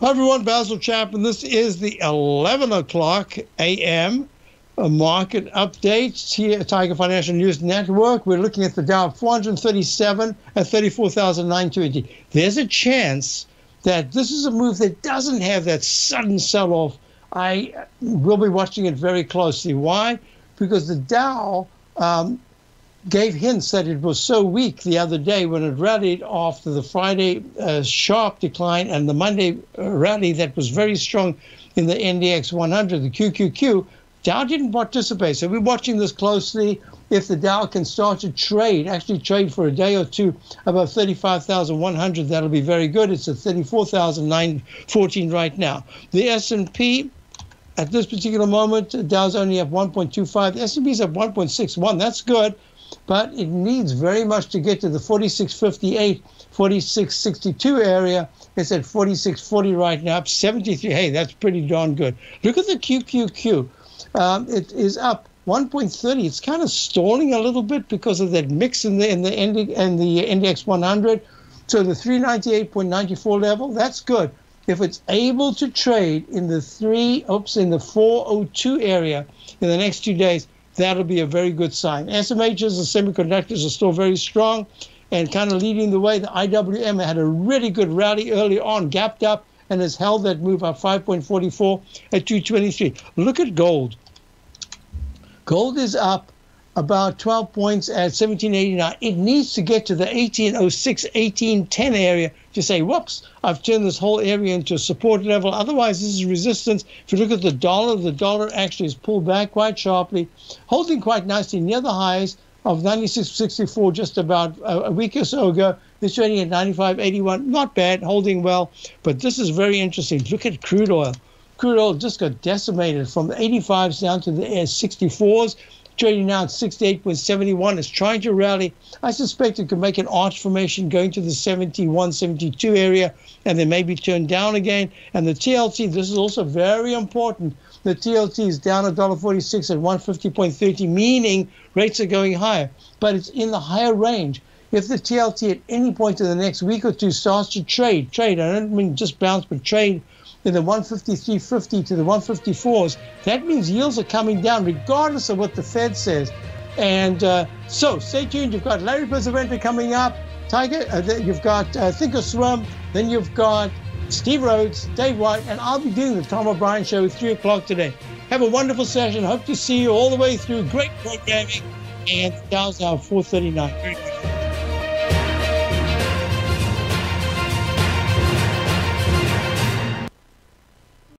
Hi everyone, Basil Chapman. This is the 11 o'clock a.m. market update here at Tiger Financial News Network. We're looking at the Dow 437 at 34,920. There's a chance that this is a move that doesn't have that sudden sell-off. I will be watching it very closely. Why? Because the Dow um, gave hints that it was so weak the other day when it rallied after the Friday uh, sharp decline and the Monday uh, rally that was very strong in the NDX 100, the QQQ. Dow didn't participate. So we're watching this closely. If the Dow can start to trade, actually trade for a day or two above 35,100, that'll be very good. It's at 34,914 right now. The S&P at this particular moment, Dow's only up 1.25. The S&P is up 1.61. That's good but it needs very much to get to the 4658, 4662 area. It's at 4640 right now, up 73. Hey, that's pretty darn good. Look at the QQQ. Um, it is up 1.30. It's kind of stalling a little bit because of that mix in the in the and the index 100. So the 398.94 level, that's good. If it's able to trade in the three, oops, in the 402 area in the next two days, that'll be a very good sign. SMHs and semiconductors are still very strong and kind of leading the way. The IWM had a really good rally early on, gapped up, and has held that move up 5.44 at 223. Look at gold. Gold is up about 12 points at 1789. It needs to get to the 1806, 1810 area to say, whoops, I've turned this whole area into a support level. Otherwise, this is resistance. If you look at the dollar, the dollar actually is pulled back quite sharply, holding quite nicely near the highs of 96.64 just about a, week or so ago. This trading at 95.81. Not bad, holding well. But this is very interesting. Look at crude oil. Crude oil just got decimated from the 85s down to the uh, 64s trading now at 68.71. is trying to rally. I suspect it could make an arch formation going to the 71, 72 area and then maybe turn down again. And the TLT, this is also very important. The TLT is down $1.46 at 150.30, meaning rates are going higher, but it's in the higher range. If the TLT at any point in the next week or two starts to trade, trade, I don't mean just bounce, but trade in the 153.50 to the 154s, that means yields are coming down regardless of what the Fed says. And uh, so stay tuned. You've got Larry Pesavento coming up, Tiger. Uh, you've got uh, Thinkorswim. Then you've got Steve Rhodes, Dave White, and I'll be doing the Tom O'Brien Show at 3 o'clock today. Have a wonderful session. Hope to see you all the way through. Great programming. And Dow's our 439.